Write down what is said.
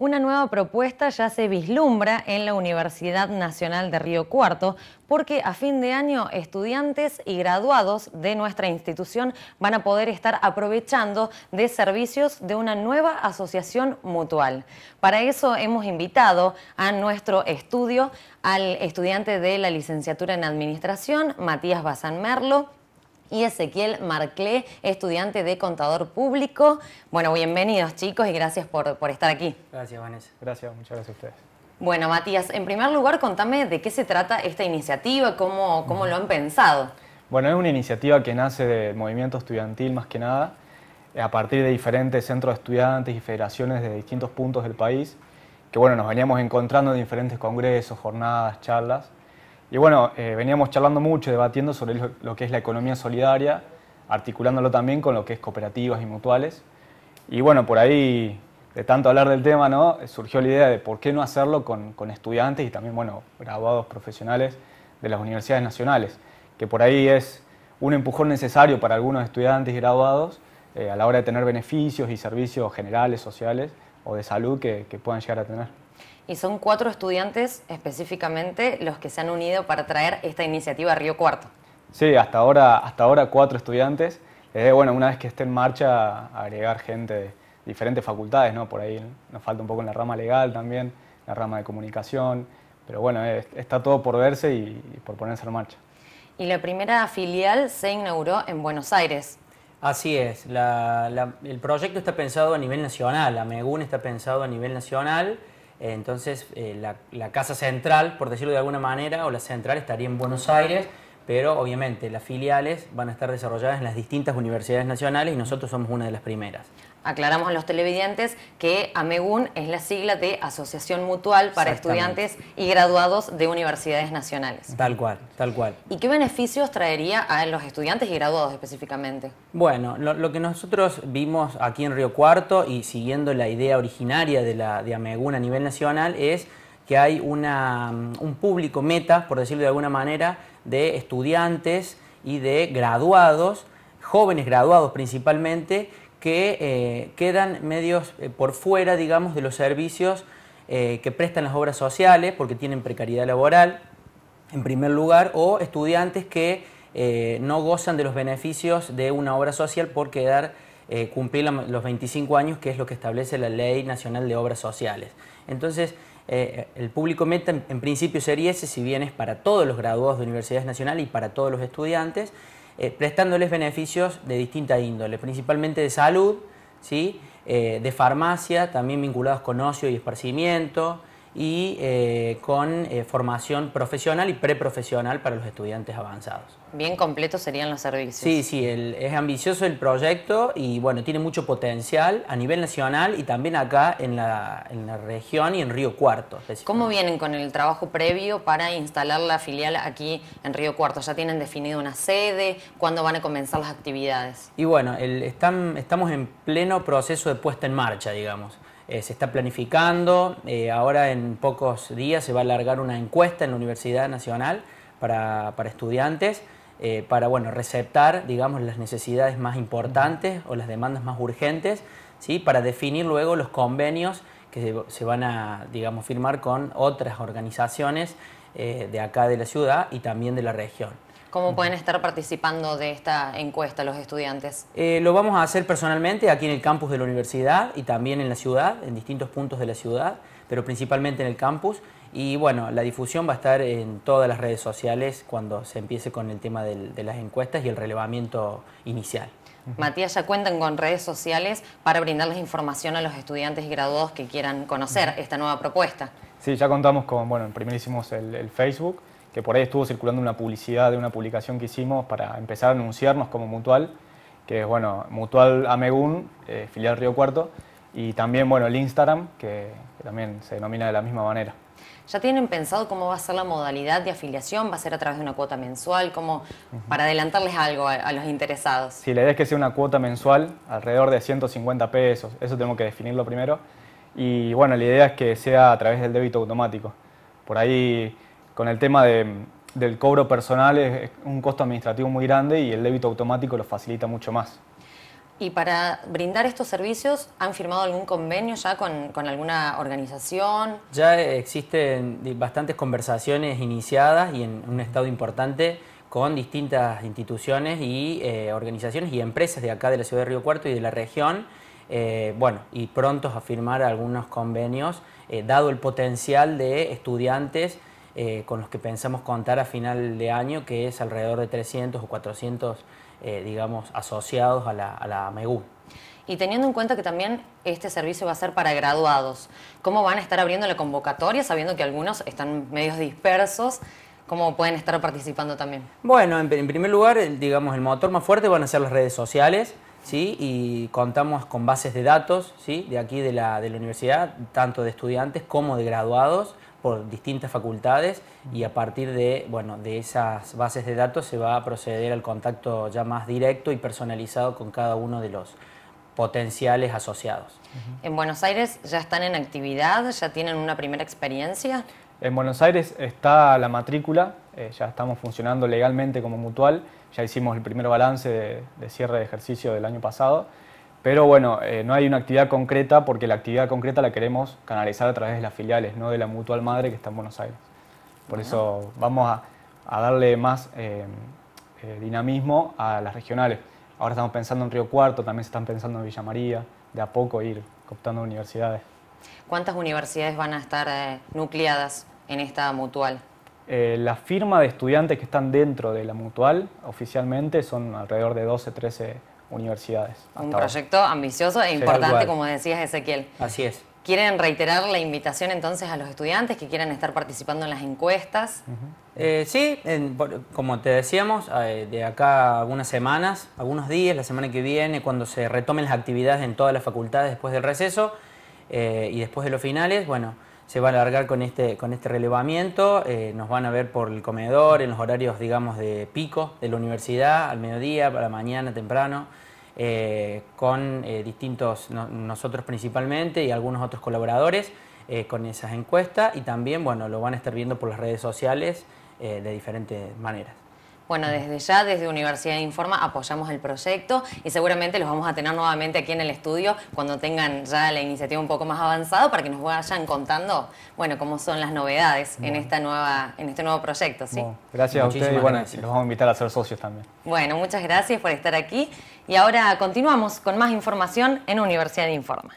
Una nueva propuesta ya se vislumbra en la Universidad Nacional de Río Cuarto porque a fin de año estudiantes y graduados de nuestra institución van a poder estar aprovechando de servicios de una nueva asociación mutual. Para eso hemos invitado a nuestro estudio al estudiante de la licenciatura en Administración, Matías Bazán Merlo, y Ezequiel Marclé, estudiante de Contador Público. Bueno, bienvenidos chicos y gracias por, estar aquí. Gracias, Vanessa. Gracias, muchas gracias a ustedes. Bueno, Matías, en primer lugar, contame de qué se trata esta iniciativa, cómo, cómo lo han pensado. Bueno, es una iniciativa que nace del movimiento estudiantil más que nada, a partir de diferentes centros de estudiantes y federaciones de distintos puntos del país, que bueno, nos veníamos encontrando en diferentes congresos, jornadas, charlas, y bueno, eh, veníamos charlando mucho, debatiendo sobre lo, que es la economía solidaria, articulándolo también con lo que es cooperativas y mutuales. Y bueno, por ahí, de tanto hablar del tema, ¿no? surgió la idea de por qué no hacerlo con, estudiantes y también, bueno, graduados profesionales de las universidades nacionales, que por ahí es un empujón necesario para algunos estudiantes y graduados eh, a la hora de tener beneficios y servicios generales, sociales o de salud que puedan llegar a tener y son cuatro estudiantes específicamente los que se han unido para traer esta iniciativa a Río Cuarto. Sí, hasta ahora, hasta ahora cuatro estudiantes. Eh, bueno, una vez que esté en marcha, agregar gente de diferentes facultades, ¿no? Por ahí nos falta un poco en la rama legal también, la rama de comunicación, pero bueno, está todo por verse y, por ponerse en marcha. Y la primera filial se inauguró en Buenos Aires. Así es, el proyecto está pensado a nivel nacional, la MEGUN está pensado a nivel nacional entonces, eh, la, casa central, por decirlo de alguna manera, o la central estaría en Buenos Aires, pero obviamente las filiales van a estar desarrolladas en las distintas universidades nacionales y nosotros somos una de las primeras. Aclaramos a los televidentes que AMEGUN es la sigla de Asociación Mutual para Estudiantes y Graduados de Universidades Nacionales. Tal cual, tal cual. ¿Y qué beneficios traería a los estudiantes y graduados específicamente? Bueno, lo, que nosotros vimos aquí en Río Cuarto y siguiendo la idea originaria de, la, de AMEGUN a nivel nacional es que hay una, un público meta, por decirlo de alguna manera, de estudiantes y de graduados, jóvenes graduados principalmente, que eh, quedan medios eh, por fuera, digamos, de los servicios eh, que prestan las obras sociales porque tienen precariedad laboral, en primer lugar, o estudiantes que no gozan de los beneficios de una obra social por quedar, cumplir los 25 años, que es lo que establece la Ley Nacional de Obras Sociales. Entonces, el público meta en, principio sería ese, si bien es para todos los graduados de universidades nacionales y para todos los estudiantes, eh, prestándoles beneficios de distinta índole, principalmente de salud, ¿sí? Eh, de farmacia, también vinculados con ocio y esparcimiento, y eh, con eh, formación profesional y preprofesional para los estudiantes avanzados. Bien completos serían los servicios. Sí, sí, es ambicioso el proyecto y bueno, tiene mucho potencial a nivel nacional y también acá en la, en la región y en Río Cuarto. ¿Cómo vienen con el trabajo previo para instalar la filial aquí en Río Cuarto? ¿Ya tienen definido una sede? ¿Cuándo van a comenzar las actividades? Y bueno, el, están, estamos en pleno proceso de puesta en marcha, digamos. Eh, se está planificando, eh, ahora en pocos días se va a alargar una encuesta en la Universidad Nacional para, estudiantes, eh, para bueno, receptar digamos, las necesidades más importantes o las demandas más urgentes, ¿sí? para definir luego los convenios que se, van a digamos, firmar con otras organizaciones de acá de la ciudad y también de la región. ¿Cómo pueden estar participando de esta encuesta los estudiantes? Eh, lo vamos a hacer personalmente aquí en el campus de la universidad y también en la ciudad, en distintos puntos de la ciudad, pero principalmente en el campus. Y bueno, la difusión va a estar en todas las redes sociales cuando se empiece con el tema de las encuestas y el relevamiento inicial. Matías, ya cuentan con redes sociales para brindarles información a los estudiantes y graduados que quieran conocer esta nueva propuesta. Sí, ya contamos con, bueno, primero hicimos el Facebook, que por ahí estuvo circulando una publicidad de una publicación que hicimos para empezar a anunciarnos como Mutual, que es bueno, Mutual Amegun, eh, filial Río Cuarto, y también bueno, el Instagram, que, también se denomina de la misma manera. ¿Ya tienen pensado cómo va a ser la modalidad de afiliación? ¿Va a ser a través de una cuota mensual? como Para adelantarles algo a, los interesados. Sí, la idea es que sea una cuota mensual, alrededor de 150 pesos, eso tenemos que definirlo primero. Y bueno, la idea es que sea a través del débito automático. Por ahí con el tema del cobro personal es un costo administrativo muy grande y el débito automático lo facilita mucho más. Y para brindar estos servicios, ¿han firmado algún convenio ya con, alguna organización? Ya existen bastantes conversaciones iniciadas y en un estado importante con distintas instituciones y eh, organizaciones y empresas de acá de la ciudad de Río Cuarto y de la región. Eh, bueno, y prontos a firmar algunos convenios, eh, dado el potencial de estudiantes con los que pensamos contar a final de año, que es alrededor de 300 o 400 eh, digamos, asociados a la, a MEGU. Y teniendo en cuenta que también este servicio va a ser para graduados, ¿cómo van a estar abriendo la convocatoria sabiendo que algunos están medios dispersos? ¿Cómo pueden estar participando también? Bueno, en, primer lugar, digamos, el motor más fuerte van a ser las redes sociales, ¿sí? Y contamos con bases de datos, ¿sí? De aquí de la, de la universidad, tanto de estudiantes como de graduados, por distintas facultades y a partir de, bueno, de esas bases de datos se va a proceder al contacto ya más directo y personalizado con cada uno de los potenciales asociados. ¿En Buenos Aires ya están en actividad? ¿Ya tienen una primera experiencia? En Buenos Aires está la matrícula, eh, ya estamos funcionando legalmente como mutual, ya hicimos el primer balance de, de cierre de ejercicio del año pasado pero bueno, eh, no hay una actividad concreta porque la actividad concreta la queremos canalizar a través de las filiales, no de la mutual madre que está en Buenos Aires. Por eso vamos a, darle más eh, eh, dinamismo a las regionales. Ahora estamos pensando en Río Cuarto, también se están pensando en Villa María, de a poco ir cooptando universidades. ¿Cuántas universidades van a estar nucleadas en esta mutual? la firma de estudiantes que están dentro de la mutual oficialmente son alrededor de 12, 13 universidades. Un proyecto ambicioso e importante, como decías Ezequiel. Así es. ¿Quieren reiterar la invitación entonces a los estudiantes que quieran estar participando en las encuestas? Eh, sí, como te decíamos, eh, de acá a algunas semanas, algunos días, la semana que viene, cuando se retomen las actividades en todas las facultades después del receso eh, y después de los finales, bueno, se va a alargar con este, con este relevamiento, nos van a ver por el comedor, en los horarios, digamos, de pico de la universidad, al mediodía, para la mañana, temprano. Eh, con eh, distintos, nosotros principalmente y algunos otros colaboradores eh, con esas encuestas y también bueno, lo van a estar viendo por las redes sociales de diferentes maneras. Bueno, desde ya, desde Universidad Informa, apoyamos el proyecto y seguramente los vamos a tener nuevamente aquí en el estudio cuando tengan ya la iniciativa un poco más avanzada para que nos vayan contando, bueno, cómo son las novedades en esta nueva, en este nuevo proyecto, ¿sí? gracias a ustedes y bueno, los vamos a invitar a ser socios también. Bueno, muchas gracias por estar aquí y ahora continuamos con más información en Universidad Informa.